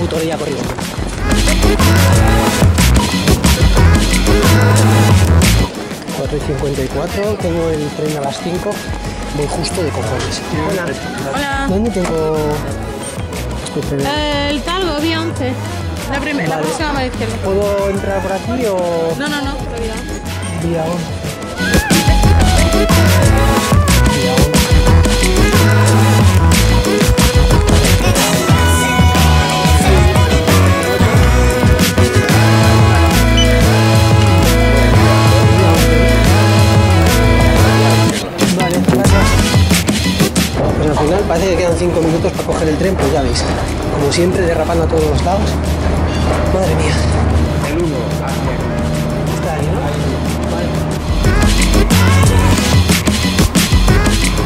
puto día corriendo. y 54, tengo el tren a las 5, voy justo de cojones. Hola. Hola. ¿Dónde tengo eh, El talgo, día 11. La, primera, vale. la próxima va a izquierda. ¿Puedo entrar por aquí o...? No, no, no, pero día 11. Día 11. Como siempre, derrapando a todos los lados. Madre mía. El 1 Está ahí, ¿no? Vale.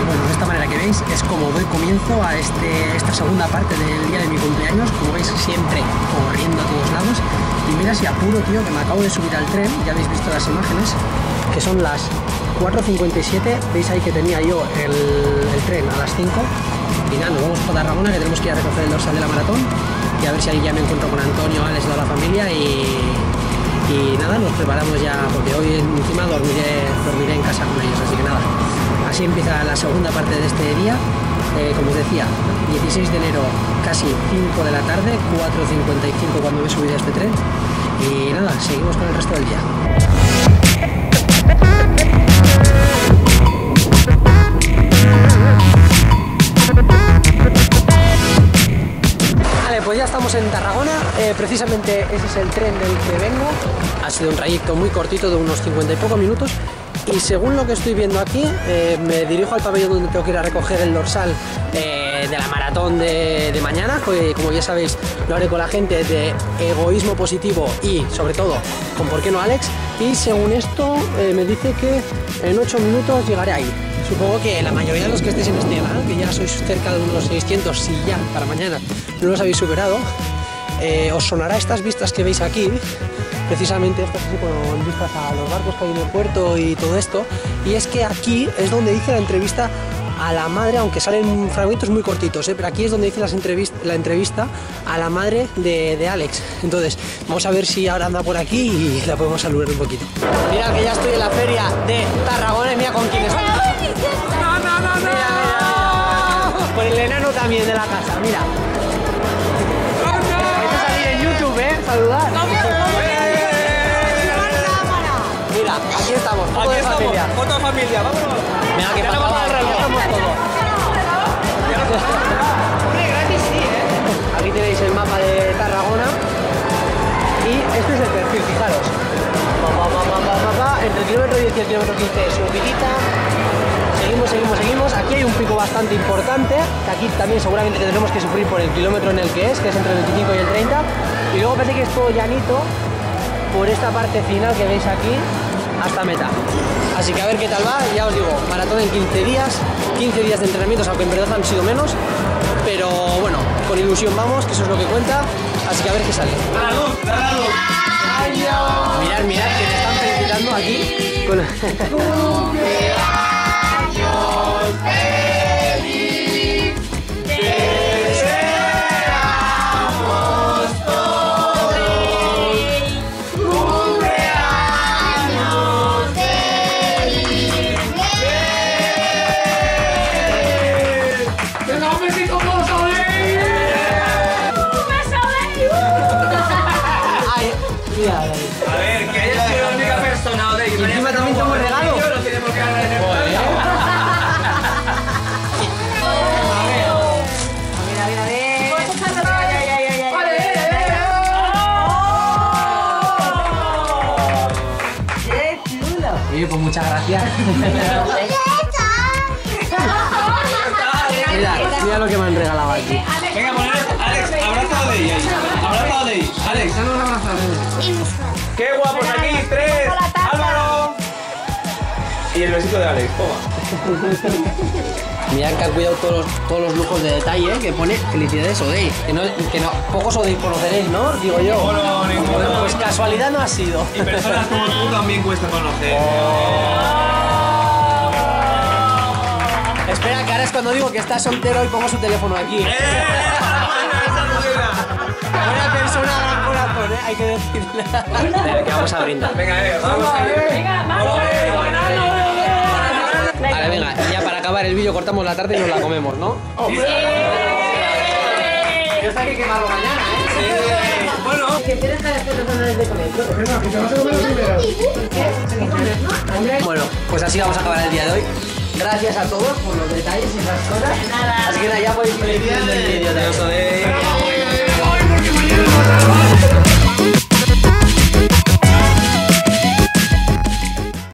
Bueno, de esta manera que veis es como doy comienzo a este, esta segunda parte del día de mi cumpleaños. Como veis, siempre corriendo a todos lados. Y mira si apuro, tío, que me acabo de subir al tren. Ya habéis visto las imágenes, que son las 4.57. Veis ahí que tenía yo el, el tren a las 5. Y nada, nos vamos Tarragona, que tenemos que ir a recoger el dorsal de la maratón. Y a ver si ahí ya me encuentro con Antonio, Alex, toda la familia. Y, y nada, nos preparamos ya, porque hoy encima dormiré, dormiré en casa con ellos, así que nada. Así empieza la segunda parte de este día. Eh, como os decía, 16 de enero, casi 5 de la tarde, 4.55 cuando me subido a este tren. Y nada, seguimos con el resto del día. Estamos en Tarragona. Eh, precisamente ese es el tren del que vengo. Ha sido un trayecto muy cortito de unos 50 y pocos minutos. Y según lo que estoy viendo aquí, eh, me dirijo al pabellón donde tengo que ir a recoger el dorsal eh, de la maratón de, de mañana. que, como ya sabéis, lo haré con la gente de egoísmo positivo y, sobre todo, con por qué no Alex. Y según esto, me dice que en 8 minutos llegaré ahí. Supongo que la mayoría de los que estéis en este que ya sois cerca de unos 600, si ya para mañana no los habéis superado, eh, os sonará estas vistas que veis aquí, precisamente estas vistas a los barcos que hay en el puerto y todo esto, y es que aquí es donde hice la entrevista a la madre, aunque salen fragmentos muy cortitos, ¿eh? pero aquí es donde hice las entrevist- la entrevista a la madre de, de Alex. Entonces, vamos a ver si ahora anda por aquí y la podemos saludar un poquito. Mira que ya estoy en la feria de Tarragona y mira con quién estoy. No, no, no, no. Por el enano también de la casa, mira. Vais a salir en YouTube, ¿eh? Saludar. Mira, aquí estamos, foto de familia. Foto de familia, vámonos. Mira que pasaba, estamos todos. Aquí tenéis el mapa de Tarragona y este es el perfil, fijaros. Pa, pa, pa. Entre el kilómetro 10 y el kilómetro 15 subidita. Seguimos, seguimos. Aquí hay un pico bastante importante, que aquí también seguramente tendremos que sufrir por el kilómetro en el que es, que es entre el 25 y el 30. Y luego parece que es todo llanito por esta parte final que veis aquí hasta meta. Así que a ver qué tal va, ya os digo, maratón en 15 días, 15 días de entrenamientos, aunque en verdad han sido menos, pero bueno, con ilusión vamos, que eso es lo que cuenta, así que a ver qué sale. Dale la. Mirad, mirad, que me están felicitando aquí. con- Oye, pues muchas gracias. mira, mira lo que me han regalado aquí. Venga, poner Alex, abraza a Odey ahí. Abraza a Odey. Alex, Danos un abrazo. qué guapos aquí, tres. Álvaro. Y el besito de Alex, toma. Mirad que han cuidado todos los, todos los lujos de detalle, ¿eh? que pone felicidades Odey. Que no, que no, pocos Odey conoceréis, ¿no? Digo yo. Ninguno. Pues casualidad no ha sido. Y personas como tú también cuesta conocer. Espera, que ahora es cuando digo que está soltero y pongo su teléfono aquí. ¡Eh! ¡Esa buena! Buena persona, gran corazón, ¿eh? Hay que decirle. Venga, que vamos a brindar. Venga, eh, vamos a ir. Venga, vamos. Ole, ole. acabar el vídeo, cortamos la tarta y nos la comemos, ¿no? Esto hay que quemarlo mañana, ¿eh? Bueno, Bueno, pues así vamos a acabar el día de hoy. Gracias a todos por los detalles y esas cosas. Así que nada, ya podéis ver el vídeo de